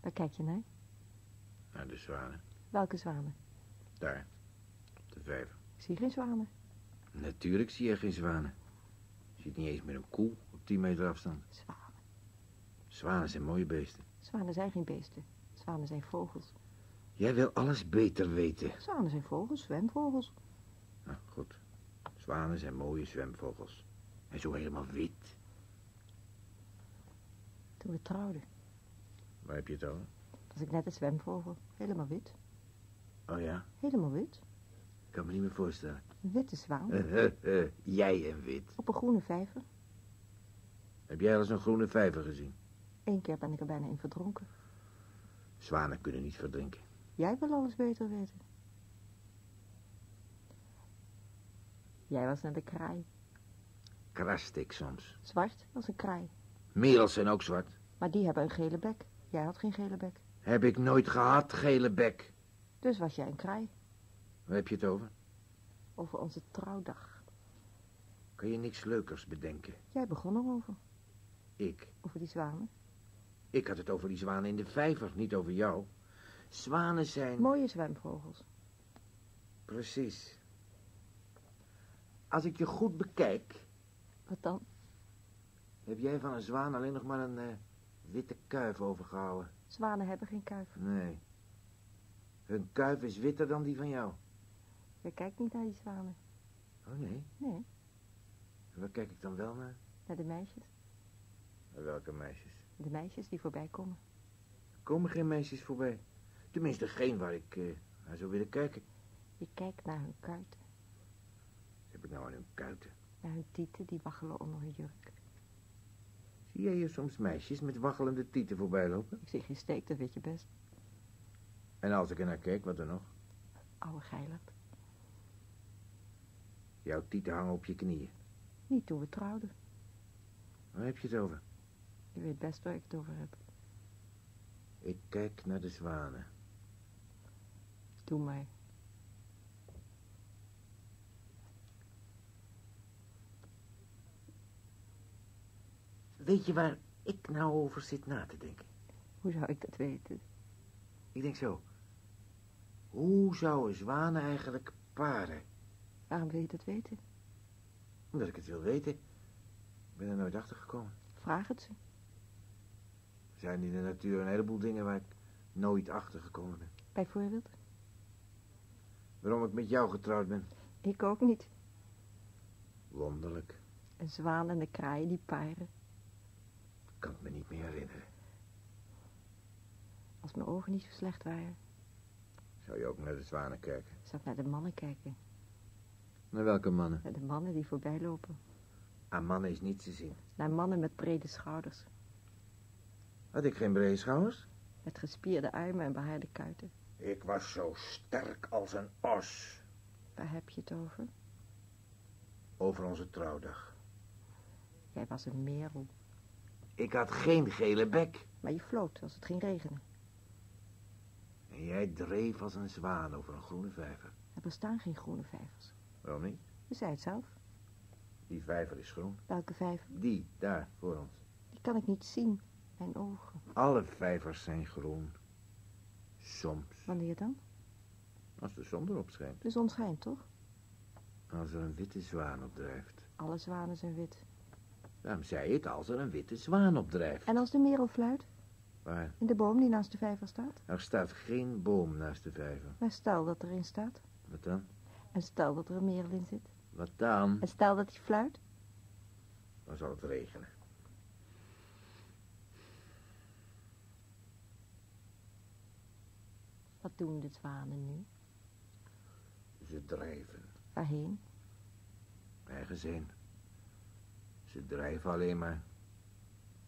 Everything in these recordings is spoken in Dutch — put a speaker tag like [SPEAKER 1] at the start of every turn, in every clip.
[SPEAKER 1] Waar kijk je naar?
[SPEAKER 2] Naar de zwanen.
[SPEAKER 1] Welke zwanen?
[SPEAKER 2] Daar. Op de vijver.
[SPEAKER 1] Ik zie geen zwanen.
[SPEAKER 2] Natuurlijk zie je geen zwanen. Je ziet niet eens meer een koe op 10 meter afstand.
[SPEAKER 1] Zwanen.
[SPEAKER 2] Zwanen zijn mooie beesten.
[SPEAKER 1] Zwanen zijn geen beesten. Zwanen zijn vogels.
[SPEAKER 2] Jij wil alles beter weten.
[SPEAKER 1] Zwanen zijn vogels, zwemvogels.
[SPEAKER 2] Nou, goed. Zwanen zijn mooie zwemvogels. En zo helemaal wit.
[SPEAKER 1] Toen we trouwden,
[SPEAKER 2] Waar heb je het over?
[SPEAKER 1] was ik net een zwemvogel. Helemaal wit.
[SPEAKER 2] Oh ja,
[SPEAKER 1] Helemaal wit.
[SPEAKER 2] ik kan me niet meer voorstellen.
[SPEAKER 1] Een witte zwaan.
[SPEAKER 2] Jij en wit.
[SPEAKER 1] Op een groene vijver.
[SPEAKER 2] Heb jij al eens een groene vijver gezien?
[SPEAKER 1] Eén keer ben ik er bijna in verdronken.
[SPEAKER 2] Zwanen kunnen niet verdrinken.
[SPEAKER 1] Jij wil alles beter weten. Jij was naar de kraai.
[SPEAKER 2] Kraste ik soms.
[SPEAKER 1] Zwart als een kraai.
[SPEAKER 2] Merels zijn ook zwart.
[SPEAKER 1] Maar die hebben een gele bek. Jij had geen gele bek.
[SPEAKER 2] Heb ik nooit gehad, gele bek.
[SPEAKER 1] Dus was jij een kraai.
[SPEAKER 2] Waar heb je het over?
[SPEAKER 1] Over onze trouwdag.
[SPEAKER 2] Kan je niks leukers bedenken?
[SPEAKER 1] Jij begon erover.
[SPEAKER 2] Ik.
[SPEAKER 1] Over die zwanen.
[SPEAKER 2] Ik had het over die zwanen in de vijver, niet over jou. Zwanen zijn...
[SPEAKER 1] Mooie zwemvogels.
[SPEAKER 2] Precies. Als ik je goed bekijk,
[SPEAKER 1] Wat dan?
[SPEAKER 2] heb jij van een zwaan alleen nog maar een eh, witte kuif overgehouden.
[SPEAKER 1] Zwanen hebben geen kuif.
[SPEAKER 2] Nee. Hun kuif is witter dan die van jou.
[SPEAKER 1] Je kijkt niet naar die zwanen.
[SPEAKER 2] Oh nee,
[SPEAKER 1] Nee,
[SPEAKER 2] waar kijk ik dan wel naar?
[SPEAKER 1] naar de meisjes.
[SPEAKER 2] Naar welke meisjes?
[SPEAKER 1] De meisjes die voorbij komen.
[SPEAKER 2] Er komen geen meisjes voorbij. Tenminste, geen waar ik eh, naar zou willen kijken.
[SPEAKER 1] Je kijkt naar hun kuiten.
[SPEAKER 2] Wat heb ik nou aan hun kuiten?
[SPEAKER 1] Naar hun tieten die waggelen onder hun jurk.
[SPEAKER 2] Zie jij hier soms meisjes met waggelende tieten voorbij lopen?
[SPEAKER 1] Ik zie geen steek, dat weet je best.
[SPEAKER 2] En als ik er naar kijk, wat dan nog?
[SPEAKER 1] Oude geilert.
[SPEAKER 2] Jouw tieten hangen op je knieën.
[SPEAKER 1] Niet toen we trouwden.
[SPEAKER 2] Waar heb je het over?
[SPEAKER 1] Je weet best waar ik het over heb.
[SPEAKER 2] Ik kijk naar de zwanen.
[SPEAKER 1] Doe maar.
[SPEAKER 2] Weet je waar ik nou over zit na te denken?
[SPEAKER 1] Hoe zou ik dat weten?
[SPEAKER 2] Ik denk zo. Hoe zouden zwanen eigenlijk paren?
[SPEAKER 1] Waarom wil je dat weten?
[SPEAKER 2] Omdat ik het wil weten. Ik ben er nooit achter gekomen.
[SPEAKER 1] Vraag het ze.
[SPEAKER 2] Er zijn in de natuur een heleboel dingen waar ik nooit achter gekomen ben.
[SPEAKER 1] Bijvoorbeeld?
[SPEAKER 2] Waarom ik met jou getrouwd ben?
[SPEAKER 1] Ik ook niet.
[SPEAKER 2] Wonderlijk.
[SPEAKER 1] Een zwaan en de kraaien die paren.
[SPEAKER 2] Kan ik me niet meer herinneren.
[SPEAKER 1] Als mijn ogen niet zo slecht waren,
[SPEAKER 2] Zou je ook naar de zwanen kijken?
[SPEAKER 1] zou ik naar de mannen kijken.
[SPEAKER 2] Naar welke mannen?
[SPEAKER 1] Naar de mannen die voorbij lopen.
[SPEAKER 2] Aan mannen is niets te zien.
[SPEAKER 1] Naar mannen met brede schouders.
[SPEAKER 2] Had ik geen brede schouders?
[SPEAKER 1] Met gespierde armen en behaarde kuiten.
[SPEAKER 2] Ik was zo sterk als een os.
[SPEAKER 1] Waar heb je het over?
[SPEAKER 2] Over onze trouwdag.
[SPEAKER 1] Jij was een merel.
[SPEAKER 2] Ik had geen gele bek.
[SPEAKER 1] Maar je floot als het ging regenen.
[SPEAKER 2] En jij dreef als een zwaan over een groene vijver.
[SPEAKER 1] Er bestaan geen groene vijvers.
[SPEAKER 2] Waarom niet?
[SPEAKER 1] Je zei het zelf.
[SPEAKER 2] Die vijver is groen.
[SPEAKER 1] Welke vijver?
[SPEAKER 2] Die, daar, voor ons.
[SPEAKER 1] Die kan ik niet zien. Mijn ogen.
[SPEAKER 2] Alle vijvers zijn groen. Soms.
[SPEAKER 1] Wanneer dan?
[SPEAKER 2] Als de zon erop schijnt.
[SPEAKER 1] De zon schijnt, toch?
[SPEAKER 2] Als er een witte zwaan op drijft.
[SPEAKER 1] Alle zwanen zijn wit.
[SPEAKER 2] Daarom zei ik als er een witte zwaan op drijft.
[SPEAKER 1] En als de merel fluit?
[SPEAKER 2] Waar?
[SPEAKER 1] In de boom die naast de vijver staat?
[SPEAKER 2] Er staat geen boom naast de vijver.
[SPEAKER 1] Maar stel dat erin staat.
[SPEAKER 2] Wat dan?
[SPEAKER 1] En stel dat er een merel in zit.
[SPEAKER 2] Wat dan?
[SPEAKER 1] En stel dat hij fluit.
[SPEAKER 2] Dan zal het regenen.
[SPEAKER 1] Wat doen de zwanen nu?
[SPEAKER 2] Ze drijven.
[SPEAKER 1] Waarheen?
[SPEAKER 2] Ergens heen. Ze drijven alleen maar.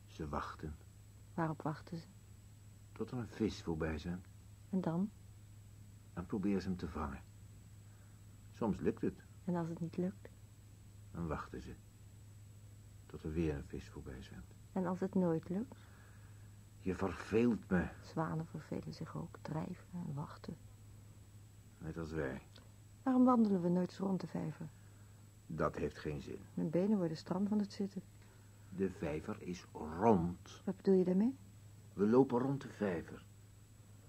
[SPEAKER 2] Ze wachten.
[SPEAKER 1] Waarop wachten ze?
[SPEAKER 2] Tot er een vis voorbij zijn.
[SPEAKER 1] En dan?
[SPEAKER 2] Dan proberen ze hem te vangen. Soms lukt het.
[SPEAKER 1] En als het niet lukt?
[SPEAKER 2] Dan wachten ze. Tot er weer een vis voorbij zwemt.
[SPEAKER 1] En als het nooit lukt?
[SPEAKER 2] Je verveelt me.
[SPEAKER 1] Zwanen vervelen zich ook, drijven en wachten.
[SPEAKER 2] Net als wij.
[SPEAKER 1] Waarom wandelen we nooit rond de vijver?
[SPEAKER 2] Dat heeft geen zin.
[SPEAKER 1] Mijn benen worden stram van het zitten.
[SPEAKER 2] De vijver is rond.
[SPEAKER 1] Wat bedoel je daarmee?
[SPEAKER 2] We lopen rond de vijver.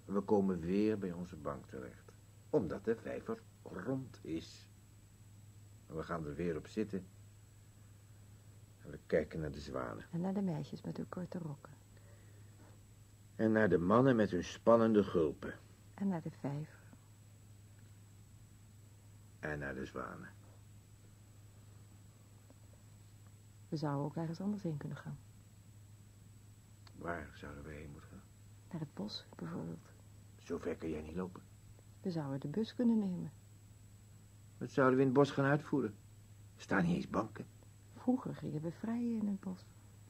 [SPEAKER 2] We komen weer bij onze bank terecht. Omdat de vijver rond is. En we gaan er weer op zitten. En we kijken naar de zwanen.
[SPEAKER 1] En naar de meisjes met hun korte rokken.
[SPEAKER 2] En naar de mannen met hun spannende gulpen.
[SPEAKER 1] En naar de vijver.
[SPEAKER 2] En naar de zwanen.
[SPEAKER 1] We zouden ook ergens anders heen kunnen gaan.
[SPEAKER 2] Waar zouden we heen moeten gaan?
[SPEAKER 1] Naar het bos, bijvoorbeeld.
[SPEAKER 2] Zo ver kun jij niet lopen.
[SPEAKER 1] We zouden de bus kunnen nemen.
[SPEAKER 2] Wat zouden we in het bos gaan uitvoeren? Er staan niet eens banken.
[SPEAKER 1] Vroeger gingen we vrijen in het bos.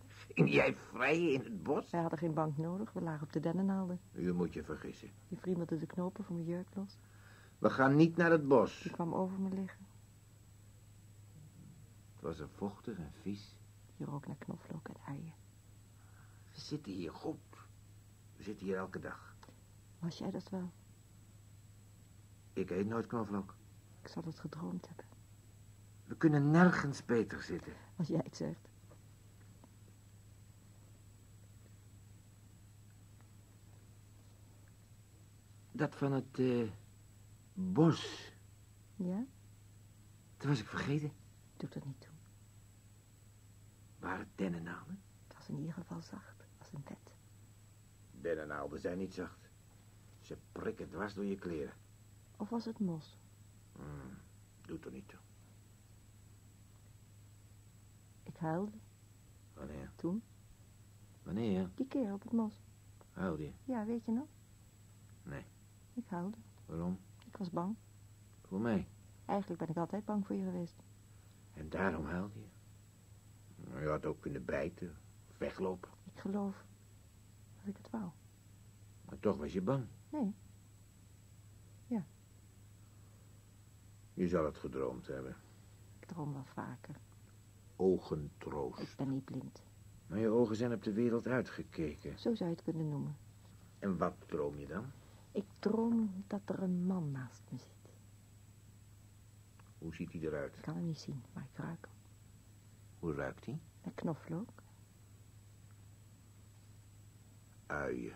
[SPEAKER 2] Ging jij vrijen in het bos?
[SPEAKER 1] Wij hadden geen bank nodig, we lagen op de dennenaalden.
[SPEAKER 2] U moet je vergissen.
[SPEAKER 1] Die friemelde de knopen van mijn jurk los.
[SPEAKER 2] We gaan niet naar het bos.
[SPEAKER 1] Die kwam over me liggen.
[SPEAKER 2] Was er vochtig en vies.
[SPEAKER 1] Je rook naar knoflook en uien.
[SPEAKER 2] We zitten hier goed. We zitten hier elke dag.
[SPEAKER 1] Was jij dat wel?
[SPEAKER 2] Ik eet nooit knoflook.
[SPEAKER 1] Ik zal het gedroomd hebben.
[SPEAKER 2] We kunnen nergens beter zitten.
[SPEAKER 1] Als jij het zegt.
[SPEAKER 2] Dat van het eh, bos.
[SPEAKER 1] Ja?
[SPEAKER 2] Dat was ik vergeten.
[SPEAKER 1] Doet er niet toe.
[SPEAKER 2] Waren dennennaalden?
[SPEAKER 1] Het was in ieder geval zacht, als een vet.
[SPEAKER 2] Dennennaalden zijn niet zacht. Ze prikken dwars door je kleren.
[SPEAKER 1] Of was het mos?
[SPEAKER 2] Hmm, doet er niet toe.
[SPEAKER 1] Ik huilde
[SPEAKER 2] Wanneer?
[SPEAKER 1] toen.
[SPEAKER 2] Wanneer?
[SPEAKER 1] Die keer op het mos.
[SPEAKER 2] Huilde je?
[SPEAKER 1] Ja, weet je nog?
[SPEAKER 2] Nee.
[SPEAKER 1] Ik huilde.
[SPEAKER 2] Waarom?
[SPEAKER 1] Ik was bang.
[SPEAKER 2] Voor mij.
[SPEAKER 1] Eigenlijk ben ik altijd bang voor je geweest.
[SPEAKER 2] En daarom huilde je. Had ook kunnen bijten. Of weglopen.
[SPEAKER 1] Ik geloof dat ik het wou.
[SPEAKER 2] Maar toch was je bang.
[SPEAKER 1] Nee,
[SPEAKER 2] Je zal het gedroomd hebben.
[SPEAKER 1] ik droom wel vaker.
[SPEAKER 2] Ogentroost.
[SPEAKER 1] Ik ben niet blind.
[SPEAKER 2] Maar je ogen zijn op de wereld uitgekeken.
[SPEAKER 1] Zo zou je het kunnen noemen.
[SPEAKER 2] En wat droom je dan?
[SPEAKER 1] Ik droom dat er een man naast me zit.
[SPEAKER 2] Hoe ziet hij eruit?
[SPEAKER 1] Ik kan hem niet zien, maar ik ruik hem.
[SPEAKER 2] Hoe ruikt hij?
[SPEAKER 1] Met knoflook.
[SPEAKER 2] Uien.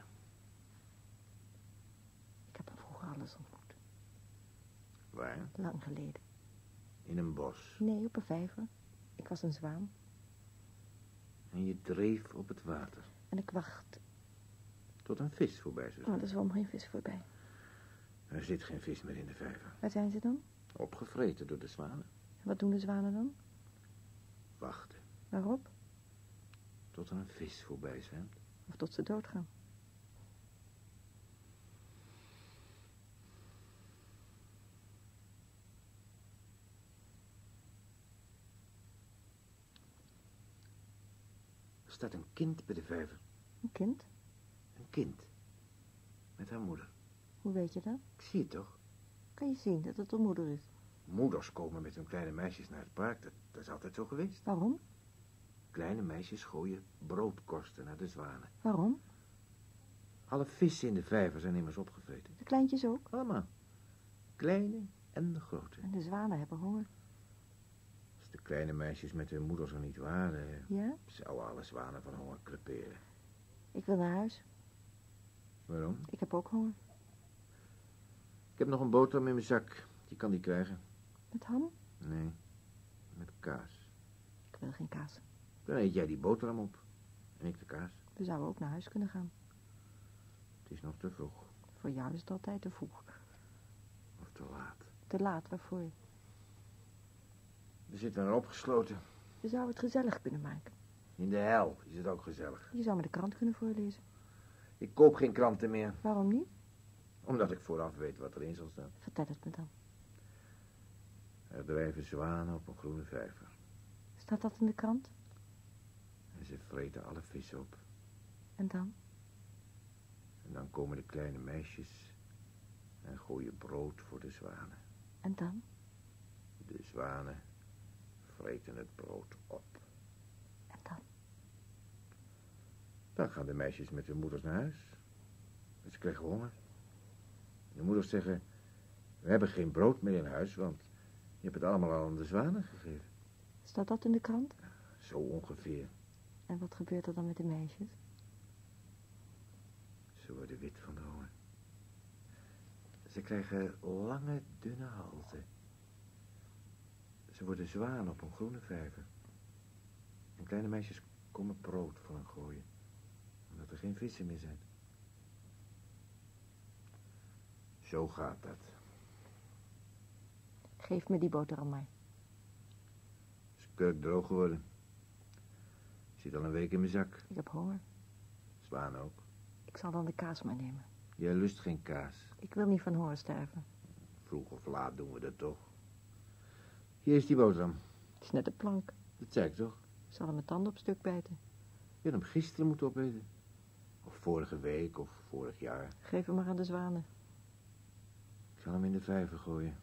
[SPEAKER 1] Ik heb hem vroeger alles ontmoet.
[SPEAKER 2] Waar?
[SPEAKER 1] Lang geleden.
[SPEAKER 2] In een bos.
[SPEAKER 1] Nee, op een vijver. Ik was een zwaan.
[SPEAKER 2] En je dreef op het water.
[SPEAKER 1] En ik wacht.
[SPEAKER 2] Tot een vis voorbij zou
[SPEAKER 1] Maar
[SPEAKER 2] zijn.
[SPEAKER 1] er zwom geen vis voorbij.
[SPEAKER 2] Er zit geen vis meer in de vijver.
[SPEAKER 1] Waar zijn ze dan?
[SPEAKER 2] Opgevreten door de zwanen.
[SPEAKER 1] En wat doen de zwanen dan?
[SPEAKER 2] Wachten.
[SPEAKER 1] Waarop?
[SPEAKER 2] Tot er een vis voorbij zwemt.
[SPEAKER 1] Of tot ze doodgaan.
[SPEAKER 2] Er staat een kind bij de vijver.
[SPEAKER 1] Een kind?
[SPEAKER 2] Een kind. Met haar moeder.
[SPEAKER 1] Hoe weet je dat?
[SPEAKER 2] Ik zie het toch?
[SPEAKER 1] Kan je zien dat het de moeder is?
[SPEAKER 2] Moeders komen met hun kleine meisjes naar het park. Dat, dat is altijd zo geweest.
[SPEAKER 1] Waarom?
[SPEAKER 2] Kleine meisjes gooien broodkorsten naar de zwanen.
[SPEAKER 1] Waarom?
[SPEAKER 2] Alle vissen in de vijver zijn immers opgevreten.
[SPEAKER 1] De kleintjes ook.
[SPEAKER 2] Allemaal. Kleine en de grote.
[SPEAKER 1] En de zwanen hebben honger.
[SPEAKER 2] Als de kleine meisjes met hun moeders er niet waren,
[SPEAKER 1] Ja?
[SPEAKER 2] zouden alle zwanen van honger creperen.
[SPEAKER 1] Ik wil naar huis.
[SPEAKER 2] Waarom?
[SPEAKER 1] Ik heb ook honger.
[SPEAKER 2] Ik heb nog een boterham in mijn zak. Je kan die krijgen.
[SPEAKER 1] Met ham?
[SPEAKER 2] Nee, met kaas.
[SPEAKER 1] Ik wil geen kaas.
[SPEAKER 2] Dan eet jij die boterham op. En ik de kaas.
[SPEAKER 1] We zouden ook naar huis kunnen gaan.
[SPEAKER 2] Het is nog te vroeg.
[SPEAKER 1] Voor jou is het altijd te vroeg.
[SPEAKER 2] Of te laat.
[SPEAKER 1] Te laat, waarvoor?
[SPEAKER 2] We zitten er opgesloten.
[SPEAKER 1] We zouden het gezellig kunnen maken.
[SPEAKER 2] In de hel is het ook gezellig.
[SPEAKER 1] Je zou me de krant kunnen voorlezen.
[SPEAKER 2] Ik koop geen kranten meer.
[SPEAKER 1] Waarom niet?
[SPEAKER 2] Omdat ik vooraf weet wat erin zal staan.
[SPEAKER 1] Vertel het me dan.
[SPEAKER 2] Er drijven zwanen op een groene vijver.
[SPEAKER 1] Staat dat in de krant?
[SPEAKER 2] En ze vreten alle vissen op.
[SPEAKER 1] En dan?
[SPEAKER 2] En dan komen de kleine meisjes en gooien brood voor de zwanen.
[SPEAKER 1] En dan?
[SPEAKER 2] De zwanen vreten het brood op.
[SPEAKER 1] En dan?
[SPEAKER 2] Dan gaan de meisjes met hun moeders naar huis. Ze krijgen honger. De moeders zeggen, we hebben geen brood meer in huis, want je hebt het allemaal al aan de zwanen gegeven.
[SPEAKER 1] Staat dat in de krant?
[SPEAKER 2] Zo ongeveer.
[SPEAKER 1] En wat gebeurt er dan met de meisjes? Ze worden wit van de honger.
[SPEAKER 2] Ze krijgen lange, dunne halzen. Ze worden zwaan op een groene vijver. En kleine meisjes komen brood voor hen gooien. Omdat er geen vissen meer zijn. Zo gaat dat.
[SPEAKER 1] Geef me die boterham maar.
[SPEAKER 2] Ze is droog geworden. Zit al een week in mijn zak.
[SPEAKER 1] Ik heb honger.
[SPEAKER 2] Zwaan ook.
[SPEAKER 1] Ik zal dan de kaas maar nemen.
[SPEAKER 2] Jij lust geen kaas.
[SPEAKER 1] Ik wil niet van honger sterven.
[SPEAKER 2] Vroeg of laat doen we dat toch. Hier is die boterham.
[SPEAKER 1] Het is net een plank.
[SPEAKER 2] Dat zei ik toch?
[SPEAKER 1] Ik zal hem mijn tanden op stuk bijten.
[SPEAKER 2] Je had hem gisteren moeten opeten. Of vorige week, of vorig jaar.
[SPEAKER 1] Geef hem maar aan de zwanen.
[SPEAKER 2] Ik zal hem in de vijver gooien.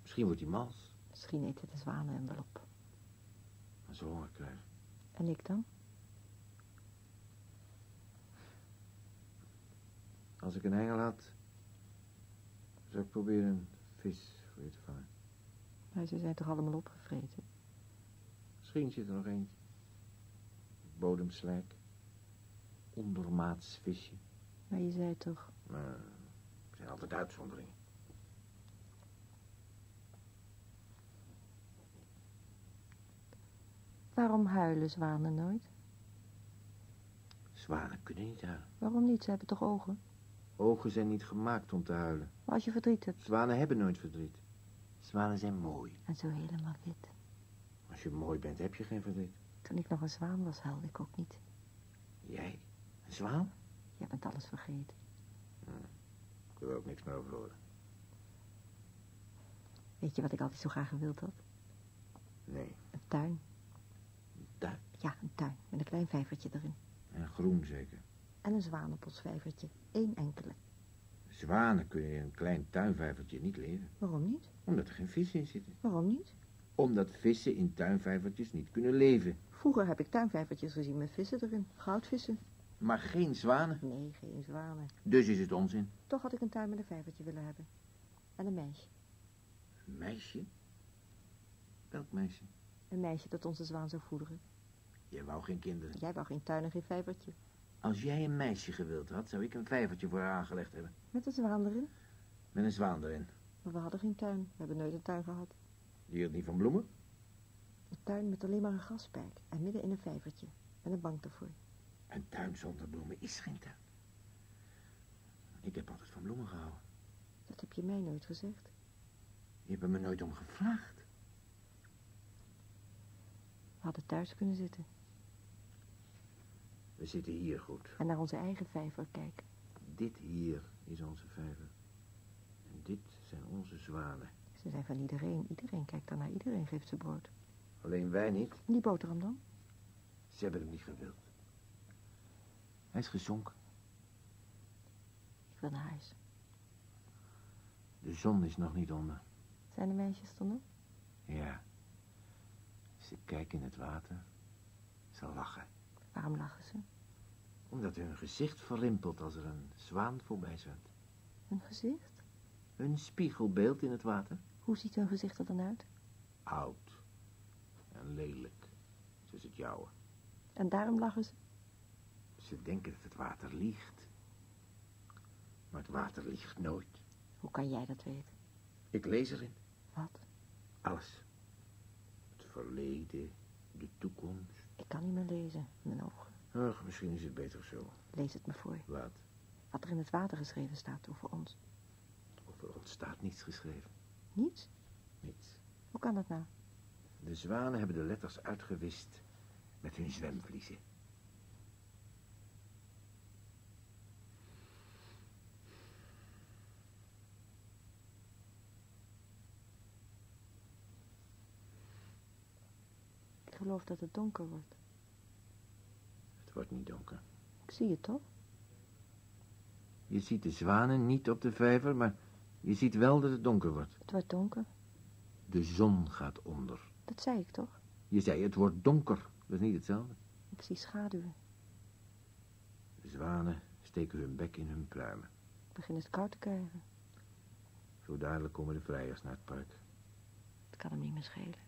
[SPEAKER 2] Misschien wordt hij mals.
[SPEAKER 1] Misschien eten de zwanen hem wel op.
[SPEAKER 2] Als ze honger krijgen.
[SPEAKER 1] En ik dan?
[SPEAKER 2] Als ik een hengel had, zou ik proberen een vis voor je te vangen.
[SPEAKER 1] Maar ze zijn toch allemaal opgevreten?
[SPEAKER 2] Misschien zit er nog eentje. Bodemslijk. Ondermaats visje.
[SPEAKER 1] Maar je zei toch...
[SPEAKER 2] Maar er zijn altijd uitzonderingen.
[SPEAKER 1] Waarom huilen zwanen nooit?
[SPEAKER 2] Zwanen kunnen niet huilen.
[SPEAKER 1] Waarom niet? Ze hebben toch ogen?
[SPEAKER 2] Ogen zijn niet gemaakt om te huilen.
[SPEAKER 1] Maar als je verdriet hebt.
[SPEAKER 2] Zwanen hebben nooit verdriet. Zwanen zijn mooi.
[SPEAKER 1] En zo helemaal wit.
[SPEAKER 2] Als je mooi bent, heb je geen verdriet.
[SPEAKER 1] Toen ik nog een zwaan was, huilde ik ook niet.
[SPEAKER 2] Jij? Een zwaan?
[SPEAKER 1] Je bent alles vergeten.
[SPEAKER 2] Ik wil ook niks meer over horen.
[SPEAKER 1] Weet je wat ik altijd zo graag gewild had?
[SPEAKER 2] Nee.
[SPEAKER 1] Een tuin. Ja, een tuin. Met een klein vijvertje erin.
[SPEAKER 2] En groen zeker.
[SPEAKER 1] En een zwaan op ons vijvertje. Eén enkele.
[SPEAKER 2] Zwanen kunnen in een klein tuinvijvertje niet leven.
[SPEAKER 1] Waarom niet?
[SPEAKER 2] Omdat er geen vissen in zitten.
[SPEAKER 1] Waarom niet?
[SPEAKER 2] Omdat vissen in tuinvijvertjes niet kunnen leven.
[SPEAKER 1] Vroeger heb ik tuinvijvertjes gezien met vissen erin. Goudvissen.
[SPEAKER 2] Maar geen zwanen.
[SPEAKER 1] Nee, geen zwanen.
[SPEAKER 2] Dus is het onzin.
[SPEAKER 1] Toch had ik een tuin met een vijvertje willen hebben. En een meisje.
[SPEAKER 2] Een meisje? Welk meisje?
[SPEAKER 1] Een meisje dat onze zwaan zou voederen.
[SPEAKER 2] Je wou geen kinderen.
[SPEAKER 1] Jij wou geen tuin en geen vijvertje.
[SPEAKER 2] Als jij een meisje gewild had, zou ik een vijvertje voor haar aangelegd hebben.
[SPEAKER 1] Met een zwaan erin.
[SPEAKER 2] Met een zwaan erin.
[SPEAKER 1] Maar we hadden geen tuin. We hebben nooit een tuin gehad.
[SPEAKER 2] Die hield niet van bloemen?
[SPEAKER 1] Een tuin met alleen maar een grasperk. En midden in een vijvertje. En een bank ervoor.
[SPEAKER 2] Een tuin zonder bloemen is geen tuin. Ik heb altijd van bloemen gehouden.
[SPEAKER 1] Dat heb je mij nooit gezegd.
[SPEAKER 2] Je hebt er me nooit om gevraagd.
[SPEAKER 1] We hadden thuis kunnen zitten.
[SPEAKER 2] We zitten hier goed.
[SPEAKER 1] En naar onze eigen vijver kijken.
[SPEAKER 2] Dit hier is onze vijver. En dit zijn onze zwanen.
[SPEAKER 1] Ze zijn van iedereen. Iedereen kijkt daarnaar. Iedereen geeft ze brood.
[SPEAKER 2] Alleen wij niet.
[SPEAKER 1] En die boterham dan?
[SPEAKER 2] Ze hebben hem niet gewild. Hij is gezonken.
[SPEAKER 1] Ik wil naar huis.
[SPEAKER 2] De zon is nog niet onder.
[SPEAKER 1] Zijn de meisjes er nog?
[SPEAKER 2] Ja. Ze kijken in het water. Ze lachen.
[SPEAKER 1] Waarom lachen ze?
[SPEAKER 2] Omdat hun gezicht verrimpelt als er een zwaan voorbij zwemt.
[SPEAKER 1] Hun gezicht?
[SPEAKER 2] Hun spiegelbeeld in het water.
[SPEAKER 1] Hoe ziet hun gezicht er dan uit?
[SPEAKER 2] Oud. En lelijk. Zoals het jouwe.
[SPEAKER 1] En daarom lachen ze?
[SPEAKER 2] Ze denken dat het water liegt. Maar het water liegt nooit.
[SPEAKER 1] Hoe kan jij dat weten?
[SPEAKER 2] Ik lees erin.
[SPEAKER 1] Wat?
[SPEAKER 2] Alles. Het verleden, de toekomst.
[SPEAKER 1] Kan niet meer lezen. Mijn ogen.
[SPEAKER 2] Ach, misschien is het beter zo.
[SPEAKER 1] Lees het me voor.
[SPEAKER 2] Wat?
[SPEAKER 1] Wat er in het water geschreven staat over ons.
[SPEAKER 2] Over ons staat niets geschreven.
[SPEAKER 1] Niets?
[SPEAKER 2] Niets.
[SPEAKER 1] Hoe kan dat nou?
[SPEAKER 2] De zwanen hebben de letters uitgewist met hun zwemvliezen.
[SPEAKER 1] Ik geloof dat het donker wordt.
[SPEAKER 2] Het wordt niet donker.
[SPEAKER 1] Ik zie het toch?
[SPEAKER 2] Je ziet de zwanen niet op de vijver, maar je ziet wel dat het donker wordt.
[SPEAKER 1] Het wordt donker.
[SPEAKER 2] De zon gaat onder.
[SPEAKER 1] Dat zei ik toch?
[SPEAKER 2] Je zei het wordt donker. Dat is niet hetzelfde.
[SPEAKER 1] Ik zie schaduwen.
[SPEAKER 2] De zwanen steken hun bek in hun pluimen.
[SPEAKER 1] Ik begin het koud te krijgen.
[SPEAKER 2] Zo dadelijk komen de vrijers naar het park.
[SPEAKER 1] Het kan hem niet meer schelen.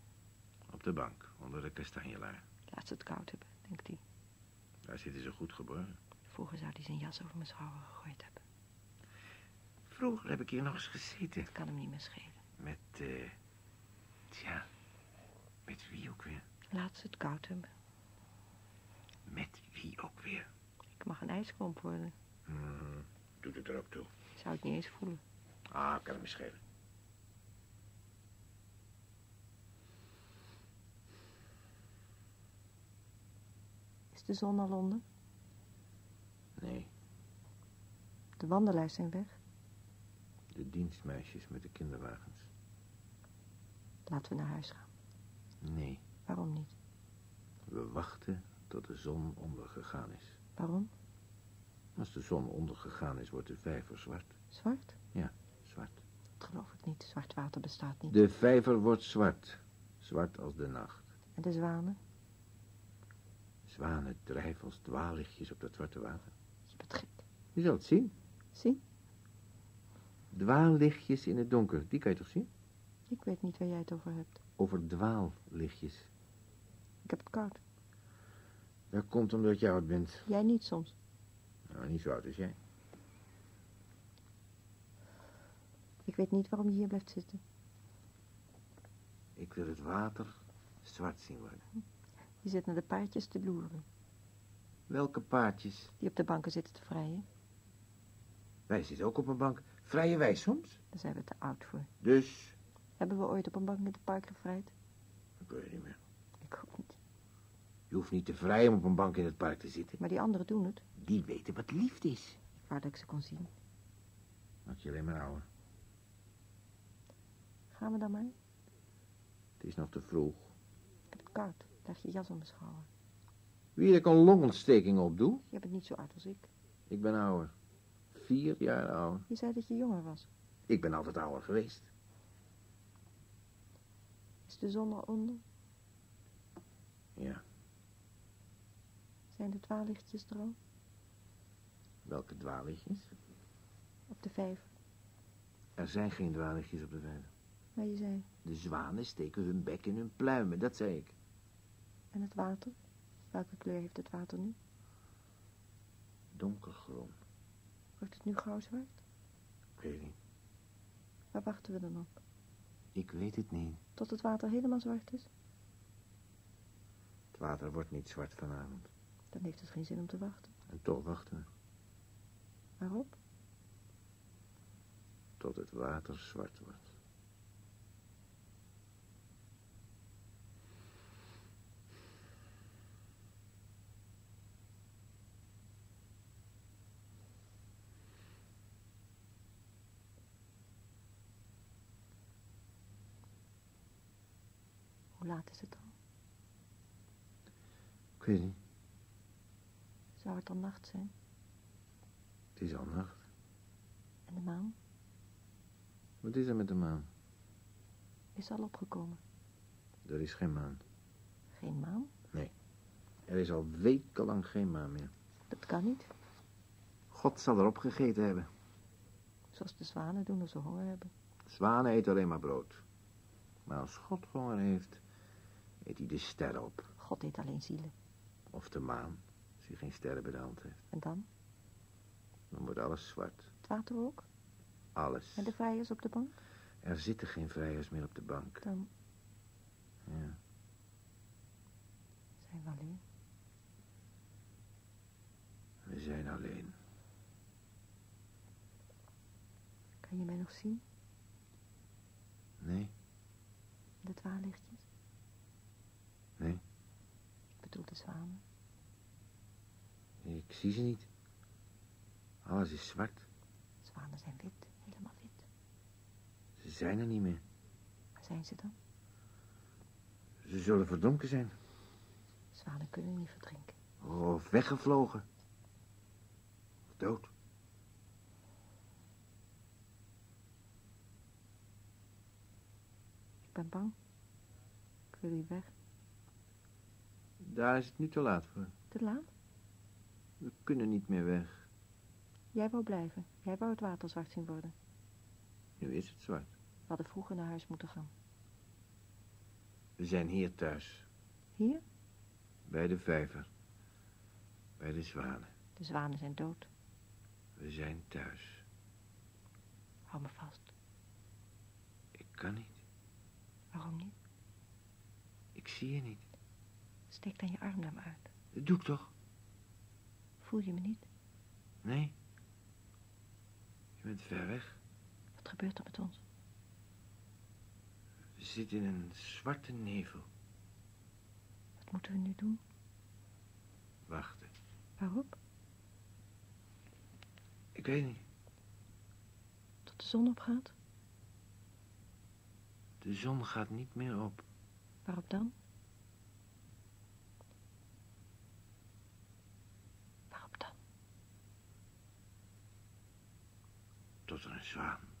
[SPEAKER 2] Op de bank, onder de kastanjelaar.
[SPEAKER 1] Laat ze het koud hebben, denkt hij.
[SPEAKER 2] Daar zitten ze goed geborgen.
[SPEAKER 1] Vroeger zou hij zijn jas over mijn schouder gegooid hebben.
[SPEAKER 2] Vroeger heb ik hier nog eens gezeten.
[SPEAKER 1] Het kan hem niet meer schelen.
[SPEAKER 2] Met, eh... tja, met wie ook weer?
[SPEAKER 1] Laat ze het koud hebben.
[SPEAKER 2] Met wie ook weer?
[SPEAKER 1] Ik mag een ijsklomp worden.
[SPEAKER 2] Hmm, doet het er ook toe.
[SPEAKER 1] Ik zou het niet eens voelen.
[SPEAKER 2] Ah, kan hem schelen.
[SPEAKER 1] Is de zon al onder?
[SPEAKER 2] Nee,
[SPEAKER 1] De wandelaars zijn weg.
[SPEAKER 2] de dienstmeisjes met de kinderwagens.
[SPEAKER 1] Laten we naar huis gaan.
[SPEAKER 2] Nee,
[SPEAKER 1] Waarom niet?
[SPEAKER 2] we wachten tot de zon ondergegaan is.
[SPEAKER 1] Waarom?
[SPEAKER 2] Als de zon ondergegaan is, wordt de vijver zwart.
[SPEAKER 1] Zwart?
[SPEAKER 2] Zwart.
[SPEAKER 1] Dat geloof ik niet. Zwart water bestaat niet.
[SPEAKER 2] De vijver wordt zwart. Zwart als de nacht.
[SPEAKER 1] En de zwanen?
[SPEAKER 2] Zwanen drijven als dwaallichtjes op dat zwarte water.
[SPEAKER 1] Je bent gek.
[SPEAKER 2] Je zal het zien.
[SPEAKER 1] Zie,
[SPEAKER 2] Dwaallichtjes in het donker, die kan je toch zien?
[SPEAKER 1] ik weet niet waar jij het over hebt.
[SPEAKER 2] Over dwaallichtjes.
[SPEAKER 1] Ik heb het koud.
[SPEAKER 2] Dat komt omdat je oud bent.
[SPEAKER 1] Jij niet soms.
[SPEAKER 2] Nou, niet zo oud als jij.
[SPEAKER 1] Ik weet niet waarom je hier blijft zitten.
[SPEAKER 2] Ik wil het water zwart zien worden.
[SPEAKER 1] Je zit naar de paardjes te loeren.
[SPEAKER 2] Welke paardjes?
[SPEAKER 1] Die op de banken zitten te vrijen.
[SPEAKER 2] Wij zitten ook op een bank. Vrije wij soms?
[SPEAKER 1] Daar zijn we te oud voor.
[SPEAKER 2] Dus?
[SPEAKER 1] Hebben we ooit op een bank in het park gevrijd?
[SPEAKER 2] Ik weet niet meer.
[SPEAKER 1] Ik ook niet.
[SPEAKER 2] Je hoeft niet te vrij om op een bank in het park te zitten.
[SPEAKER 1] Maar die anderen doen het.
[SPEAKER 2] Die weten wat liefde is.
[SPEAKER 1] Ik wou dat ik ze kon zien.
[SPEAKER 2] Maak je alleen maar ouder.
[SPEAKER 1] Gaan we dan maar?
[SPEAKER 2] Het is nog te vroeg.
[SPEAKER 1] Ik heb het koud. Leg je jas om mijn schouder.
[SPEAKER 2] Wie er ik een longontsteking op doe?
[SPEAKER 1] Je bent niet zo oud als ik.
[SPEAKER 2] Ik ben ouder. Vier jaar ouder.
[SPEAKER 1] Je zei dat je jonger was.
[SPEAKER 2] Ik ben altijd ouder geweest.
[SPEAKER 1] Is de zon al onder?
[SPEAKER 2] Ja.
[SPEAKER 1] Zijn de dwaallichtjes er al?
[SPEAKER 2] Welke dwaallichtjes?
[SPEAKER 1] Op de vijver.
[SPEAKER 2] Er zijn geen dwaallichtjes op de vijver.
[SPEAKER 1] Maar je zei.
[SPEAKER 2] De zwanen steken hun bek in hun pluimen, dat zei ik.
[SPEAKER 1] En het water? Welke kleur heeft het water nu?
[SPEAKER 2] Donkergroen.
[SPEAKER 1] Wordt het nu gauw zwart?
[SPEAKER 2] Ik weet niet.
[SPEAKER 1] Waar wachten we dan op?
[SPEAKER 2] Ik weet het niet.
[SPEAKER 1] Tot het water helemaal zwart is?
[SPEAKER 2] Het water wordt niet zwart vanavond.
[SPEAKER 1] Dan heeft het geen zin om te wachten.
[SPEAKER 2] En toch wachten we
[SPEAKER 1] Waarop?
[SPEAKER 2] tot het water zwart wordt.
[SPEAKER 1] Hoe laat is het dan?
[SPEAKER 2] Ik weet niet.
[SPEAKER 1] Zou het dan nacht zijn?
[SPEAKER 2] Het is al nacht.
[SPEAKER 1] En de maan
[SPEAKER 2] Wat is er met de maan?
[SPEAKER 1] is al opgekomen.
[SPEAKER 2] Er is geen maan.
[SPEAKER 1] Geen maan?
[SPEAKER 2] Er is al wekenlang geen maan meer.
[SPEAKER 1] Dat kan niet.
[SPEAKER 2] God zal erop gegeten hebben.
[SPEAKER 1] Zoals de zwanen doen als ze honger hebben.
[SPEAKER 2] Zwanen eten alleen maar brood. Maar als God honger heeft, eet hij de sterren op.
[SPEAKER 1] God eet alleen zielen.
[SPEAKER 2] Of de maan, als hij geen sterren bij de hand heeft.
[SPEAKER 1] En dan?
[SPEAKER 2] Dan wordt alles zwart.
[SPEAKER 1] Het water ook?
[SPEAKER 2] Alles.
[SPEAKER 1] En de vrijers op de bank?
[SPEAKER 2] Er zitten geen vrijers meer op de bank.
[SPEAKER 1] Dan
[SPEAKER 2] Ja.
[SPEAKER 1] zijn we alleen.
[SPEAKER 2] We zijn alleen.
[SPEAKER 1] Kan je mij nog zien?
[SPEAKER 2] Nee,
[SPEAKER 1] De dwaallichtjes?
[SPEAKER 2] Nee.
[SPEAKER 1] De zwanen.
[SPEAKER 2] ik zie ze niet. Alles is zwart.
[SPEAKER 1] Zwanen zijn wit. Helemaal wit.
[SPEAKER 2] Ze zijn er niet meer.
[SPEAKER 1] Waar zijn ze dan?
[SPEAKER 2] Ze zullen verdronken zijn.
[SPEAKER 1] Zwanen kunnen niet verdrinken.
[SPEAKER 2] Of weggevlogen. Of dood.
[SPEAKER 1] Ik ben bang. Ik wil hier weg.
[SPEAKER 2] Daar is het nu te laat voor.
[SPEAKER 1] Te laat?
[SPEAKER 2] We kunnen niet meer weg.
[SPEAKER 1] Jij wou blijven. Jij wou het water zwart zien worden.
[SPEAKER 2] Nu is het zwart.
[SPEAKER 1] We hadden vroeger naar huis moeten gaan.
[SPEAKER 2] We zijn hier thuis.
[SPEAKER 1] Hier?
[SPEAKER 2] Bij de vijver. Bij de zwanen.
[SPEAKER 1] De zwanen zijn dood.
[SPEAKER 2] We zijn thuis.
[SPEAKER 1] Hou me vast.
[SPEAKER 2] Ik kan niet.
[SPEAKER 1] Waarom niet?
[SPEAKER 2] Ik zie je niet.
[SPEAKER 1] Steek dan je arm naar me uit.
[SPEAKER 2] Dat doe ik toch?
[SPEAKER 1] Voel je me niet?
[SPEAKER 2] Nee. Je bent ver weg.
[SPEAKER 1] Wat gebeurt er met ons?
[SPEAKER 2] We zitten in een zwarte nevel.
[SPEAKER 1] Wat moeten we nu doen?
[SPEAKER 2] Wachten.
[SPEAKER 1] Waarop?
[SPEAKER 2] Ik weet niet.
[SPEAKER 1] Tot de zon opgaat?
[SPEAKER 2] De zon gaat niet meer op.
[SPEAKER 1] Waarop dan? Waarop dan?
[SPEAKER 2] Tot er een zwaan voorbij zijn.